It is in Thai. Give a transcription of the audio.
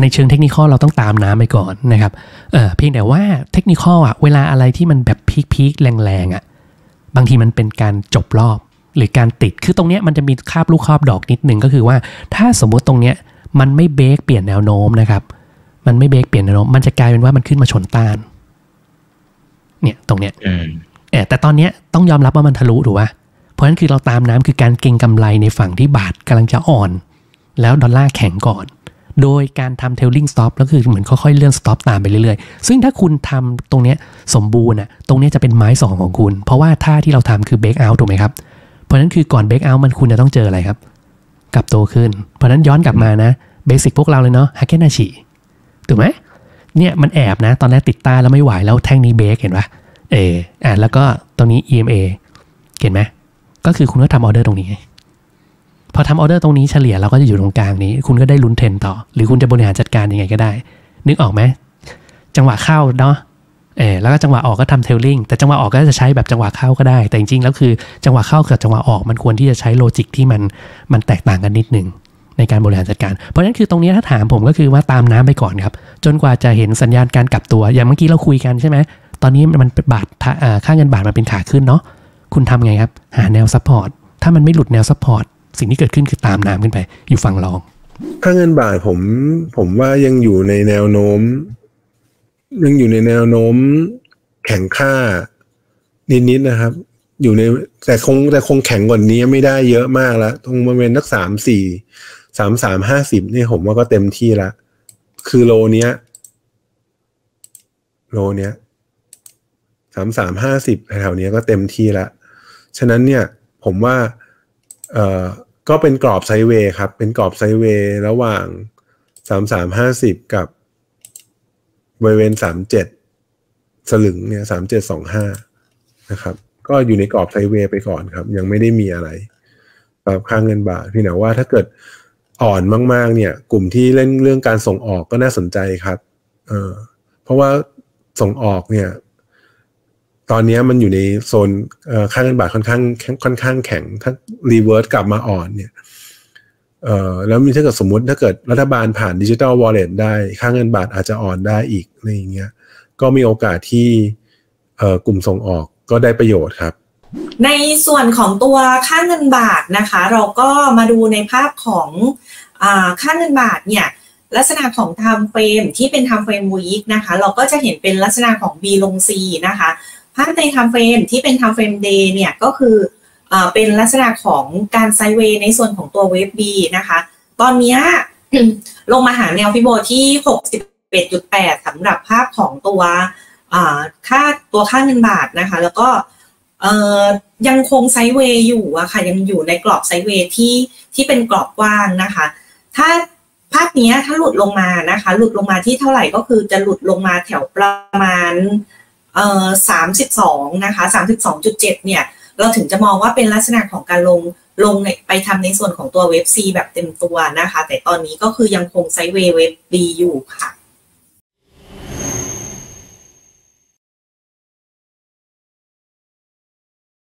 ในเชิงเทคนิคเราต้องตามน้ำไปก่อนนะครับเออเพียงแต่ว่าเทคนิคอะเวลาอะไรที่มันแบบพีคพีคแรงๆอะบางทีมันเป็นการจบรอบ หรือการติดคือตรงเนี้ยมันจะมีคาบลูกคาบดอกนิดนึงก็คือว่า ถ้าสมมุติตรงเนี้ยมันไม่เบรกเปลี่ยนแนวโน้มนะครับ มันไม่เบรกเปลี่ยนแนวโน้มมันจะกลายเป็นว่ามันขึ้นมาชนต้าน เนี่ยตรงเนี้ยอืมเออแต่ตอนเนี้ยต้องยอมรับว่ามันทะลุถูกป่ะเพราะฉะนั้นคือเราตามน้ำคือการเก็งกำไรในฝั่งที่บาทกำลังจะอ่อน แล้วดอลลาร์แข็งก่อน โดยการทำ trailing stop แล้วคือเหมือนค่อยๆเลื่อน stop ตามไปเรื่อยๆ ซึ่งถ้าคุณทำตรงนี้สมบูรณ์อะตรงนี้จะเป็นไม้สองของคุณ เพราะว่าท่าที่เราทำคือ breakout ถูกไหมครับ เพราะนั้นคือก่อน breakout มันคุณจะต้องเจออะไรครับ กลับตัวขึ้น เพราะนั้นย้อนกลับมานะ basic พวกเราเลยเนาะ Heikin Ashi ถูกไหมเนี่ยมันแอบนะ ตอนแรกติดต้แล้วไม่ไหวแล้วแท่งนี้เบรกเห็นปะเอออะแล้วก็ตรงนี้ EMA เห็นไหมก็คือคุณก็ทำออเดอร์ตรงนี้ พอทำออเดอร์ตรงนี้เฉลี่ยเราก็จะอยู่ตรงกลางนี้ คุณก็ได้ลุ้นเทรนต่อ หรือคุณจะบริหารจัดการยังไงก็ได้ นึกออกไหมจังหวะเข้าเนาะเออแล้วก็จังหวะออกก็ทำ trailing แต่จังหวะออกก็จะใช้แบบจังหวะเข้าก็ได้ แต่จริงๆแล้วคือจังหวะเข้ากับจังหวะออกมันควรที่จะใช้ logic ที่มันมันแตกต่างกันนิดหนึ่งในการบริหารจัดการ เพราะฉะนั้นคือตรงนี้ถ้าถามผมก็คือว่าตามน้ำไปก่อนครับ จนกว่าจะเห็นสัญญาณการกลับตัว อย่างเมื่อกี้เราคุยกันใช่ไหม ตอนนี้มันบาทอ่าค่าเงินบาทมันเป็นขาขึ้นเนาะ คุณทำไงครับ หาแนว support ถ้ามันไม่หลุดแนว support สิ่งที่เกิดขึ้นคือตามน้ำขึ้นไป อยู่ฝั่ง long ค่าเงินบาทผมผมว่ายังอยู่ในแนวโน้ม ยังอยู่ในแนวโน้ม แข็งค่านิดๆนะครับ อยู่ในแต่คงแต่คงแข็งกว่านี้ไม่ได้เยอะมากแล้วตรงบริเวณหลักสามสี่สามสามห้าสิบนี่ผมว่าก็เต็มที่ละคือโลเนี้ย โลเนี้ยสามสามห้าสิบแถวเนี้ยก็เต็มที่ละ ฉะนั้นเนี่ย ผมว่า เอ่อก็เป็นกรอบไซด์เวย์ครับ เป็นกรอบไซด์เวย์ระหว่างสามสามห้าสิบกับบริเวณสามเจ็ดสลึงเนี่ยสามเจ็ดสองห้านะครับ ก็อยู่ในกรอบไซด์เวย์ไปก่อนครับ ยังไม่ได้มีอะไรสำหรับค่างเงินบาทพี่หนาว่าถ้าเกิดอ่อนมาก ๆ เนี่ย กลุ่มที่เล่นเรื่องการส่งออกก็น่าสนใจครับ เออเพราะว่าส่งออกเนี่ย ตอนนี้มันอยู่ในโซนค่าเงินบาทค่อนข้างค่อนข้างแข็ง ถ้า reverse กลับมาอ่อนเนี่ยเอ่อแล้วมีถ้าเกิดสมมติถ้าเกิดรัฐบาลผ่านดิจิ t a ลวอลเล็ตได้ค่าเงินบาทอาจจะอ่อนได้อีกอะไรอย่างเงี้ยก็มีโอกาสที่เอ่อกลุ่มส่งออกก็ได้ประโยชน์ครับ ในส่วนของตัวค่าเงินบาทนะคะ เราก็มาดูในภาพของอค่าเงินบาทเนี่ยลักษณะของ time frame ที่เป็น time frame week นะคะ เราก็จะเห็นเป็นลักษณะของ B ลง C นะคะ ภาพใน time frame ที่เป็น time frame day เนี่ยก็คืออเป็นลักษณะของการไซเวย์ในส่วนของตัวเวฟ B นะคะ ตอนนี้ลงมาหาแนวพิโบที่ 61.8สำหรับภาพของตัวค่าตัวค่าเงินบาทนะคะ แล้วก็ยังคงไซเวย์อยู่อะค่ะ ยังอยู่ในกรอบไซเวย์ที่ที่เป็นกรอบกว้างนะคะ ถ้าภาพนี้ถ้าหลุดลงมานะคะ หลุดลงมาที่เท่าไหร่ก็คือจะหลุดลงมาแถวประมาณ เอ่อสามสิบสองนะคะสามสิบสองจุดเจ็ดเนี่ย เราถึงจะมองว่าเป็นลักษณะของการลงลงไปทำในส่วนของตัวเว็บ C แบบเต็มตัวนะคะ แต่ตอนนี้ก็คือยังคงไซด์เวย์เว็บ B อยู่ค่ะ